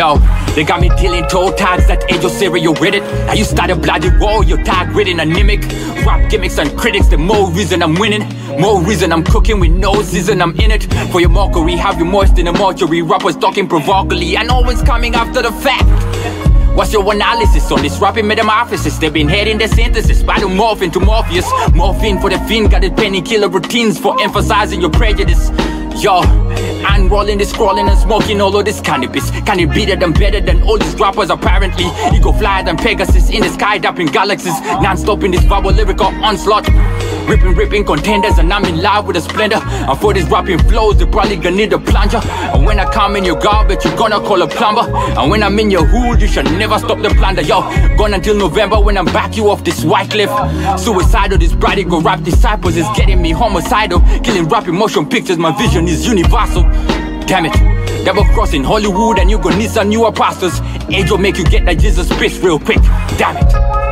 Yo, they got me dealing toe tags that age your with it. Now you start a bloody war, you're tag ridden anemic. Rap gimmicks and critics, the more reason I'm winning. More reason I'm cooking with no season, I'm in it. For your mockery, have you moist in a mortuary. Rappers talking provocatively and always coming after the fact. What's your analysis on this rapping metamorphosis? They've been heading the synthesis, by the morph into Morpheus. Morphine for the fiend, got it penny killer routines for emphasizing your prejudice. Yo, I'm rolling this, scrolling and smoking all of this cannabis. Can it be that I'm better than all these rappers apparently? Ego flyer than Pegasus in the sky, dapping galaxies. Non-stop in this verbal lyrical onslaught. Ripping, ripping contenders, and I'm in love with the splendor. And for these rapping flows, they probably gonna need a plunger. And when I come in your garbage, you gonna call a plumber. And when I'm in your hood, you should never stop the plunder. Yo, gone until November when I'm back you off this white cliff. Suicidal, this go rap disciples is getting me homicidal. Killing rapping motion pictures, my vision is universal. Damn it. Double crossing Hollywood and you gonna need some new apostles. Angel make you get that Jesus piss real quick. Damn it.